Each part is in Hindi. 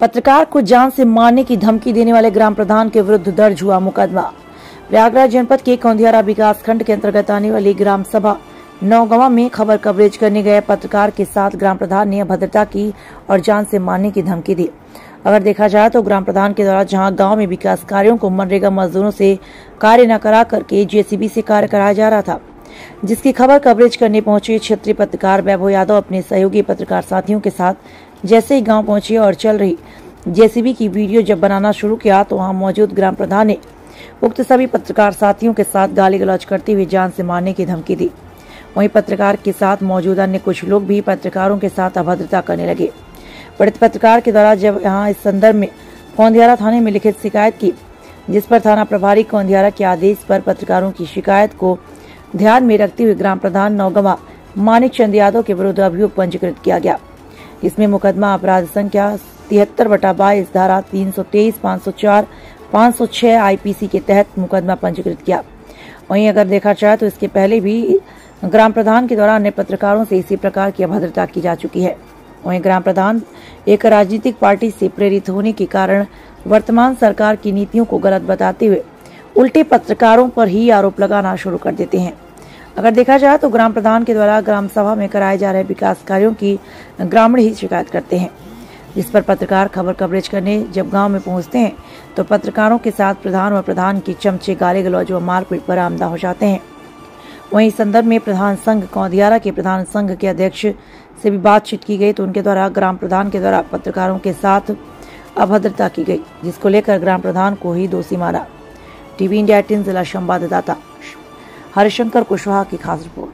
पत्रकार को जान से मारने की धमकी देने वाले ग्राम प्रधान के विरुद्ध दर्ज हुआ मुकदमा। प्रयागराज जनपद के कौंधियारा विकास खंड के अंतर्गत आने वाली ग्राम सभा नौगवा में खबर कवरेज करने गए पत्रकार के साथ ग्राम प्रधान ने अभद्रता की और जान से मारने की धमकी दी। अगर देखा जाए तो ग्राम प्रधान के द्वारा जहाँ गाँव में विकास कार्यों को मनरेगा मजदूरों से कार्य न करा करके जेसीबी से कार्य कराया जा रहा था, जिसकी खबर कवरेज करने पहुँचे क्षेत्रीय पत्रकार वैभव यादव अपने सहयोगी पत्रकार साथियों के साथ जैसे ही गाँव पहुँचे और चल रही, जेसीबी की वीडियो जब बनाना शुरू किया तो वहाँ मौजूद ग्राम प्रधान ने उक्त सभी पत्रकार साथियों के साथ गाली गलौज करते हुए जान से मारने की धमकी दी। वहीं पत्रकार के साथ मौजूद अन्य कुछ लोग भी पत्रकारों के साथ अभद्रता करने लगे। पीड़ित पत्रकार के द्वारा जब यहाँ इस संदर्भ में कौंधियारा थाने में लिखित शिकायत की, जिस पर थाना प्रभारी कौंधियारा के आदेश पर पत्रकारों की शिकायत को ध्यान में रखते हुए ग्राम प्रधान नौगवा मानिक चंद यादव के विरुद्ध अभियोग पंजीकृत किया गया। इसमें मुकदमा अपराध संख्या तिहत्तर बटा बाईस धारा तीन सौ तेईस, पाँच सौ चार, पाँच सौ छह आईपीसी के तहत मुकदमा पंजीकृत किया। वहीं अगर देखा जाए तो इसके पहले भी ग्राम प्रधान के द्वारा अन्य पत्रकारों से इसी प्रकार की अभद्रता की जा चुकी है। वहीं ग्राम प्रधान एक राजनीतिक पार्टी से प्रेरित होने के कारण वर्तमान सरकार की नीतियों को गलत बताते हुए उल्टे पत्रकारों पर ही आरोप लगाना शुरू कर देते हैं। अगर देखा जाए तो ग्राम प्रधान के द्वारा ग्राम सभा में कराए जा रहे विकास कार्यों की ग्रामीण ही शिकायत करते हैं। जिस पर पत्रकार खबर कवरेज करने जब गाँव में पहुँचते हैं तो पत्रकारों के साथ प्रधान व प्रधान की चमचे गाली गलौज व मारपीट पर आमदा हो जाते हैं। वहीं संदर्भ में प्रधान संघ कौंदियारा के प्रधान संघ के अध्यक्ष से भी बातचीत की गई तो उनके द्वारा ग्राम प्रधान के द्वारा पत्रकारों के साथ अभद्रता की गई, जिसको लेकर ग्राम प्रधान को ही दोषी माना। टीवी इंडिया एटीन, जिला संवाददाता। हरिशंकर कुशवाहा की खास रिपोर्ट।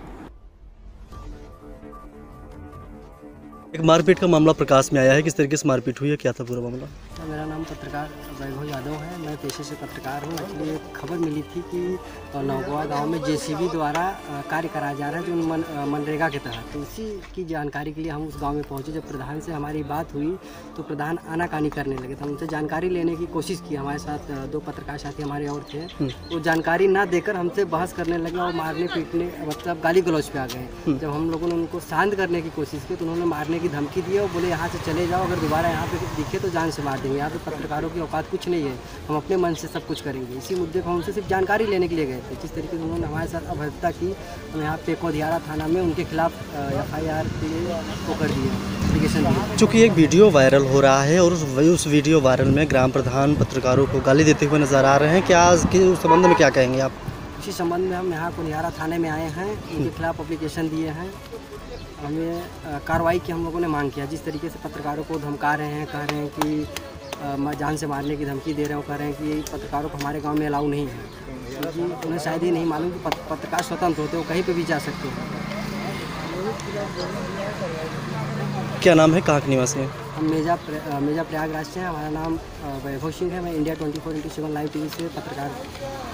एक मारपीट का मामला प्रकाश में आया है। किस तरीके से मारपीट हुई है? क्या था पूरा मामला? मेरा नाम पत्रकार वैभव यादव है। मैं पेशे से पत्रकार हूँ। एक्चुअली एक खबर मिली थी कि नौगवा गाँव में जेसीबी द्वारा कार्य कराया जा रहा है जो मन मनरेगा के तहत। तो उसी की जानकारी के लिए हम उस गाँव में पहुँचे जब प्रधान से हमारी बात हुई तो प्रधान आनाकानी करने लगे। तो हम उनसे जानकारी लेने की कोशिश की। हमारे साथ दो पत्रकार साथी हमारे और थे। वो जानकारी ना देकर हमसे बहस करने लगे और मारने पीटने मतलब गाली गलौज पे आ गए। जब हम लोगों ने उनको शांत करने की कोशिश की तो उन्होंने मारने की धमकी दी और बोले यहाँ से चले जाओ। अगर दोबारा यहाँ पे दिखे तो जान से मार देंगे। यहाँ पे पत्रकारों की औकात कुछ नहीं है। हम अपने मन से सब कुछ करेंगे। इसी मुद्दे पर हम उनसे सिर्फ़ जानकारी लेने के लिए गए थे। जिस तरीके से उन्होंने हमारे साथ अभद्रता की हम यहाँ पे कोधियारा थाना में उनके खिलाफ एफ़ आई आर वो कर दिए चूँकि एक वीडियो वायरल हो रहा है और उस उस वीडियो वायरल में ग्राम प्रधान पत्रकारों को गाली देते हुए नज़र आ रहे हैं क्या कि उस संबंध में क्या कहेंगे आप? इसी संबंध में हम यहाँ कोनिहारा थाने में आए हैं। उनके खिलाफ अप्लीकेशन दिए हैं। हमें कार्रवाई की हम लोगों ने मांग किया। जिस तरीके से पत्रकारों को धमका रहे हैं कह रहे हैं कि म- जान से मारने की धमकी दे रहे हो कह रहे हैं कि पत्रकारों को हमारे गाँव में अलाउ नहीं है। क्योंकि उन्हें शायद ही नहीं मालूम कि पत्रकार स्वतंत्र होते हैं वो कहीं पे भी जा सकते हैं। क्या नाम है कहाँ के निवासी हैं? हम मेजा प्र, मेजा प्रयागराज से हैं हमारा नाम वैभव सिंह है मैं India twenty four into seven live TV से पत्रकार हूँ।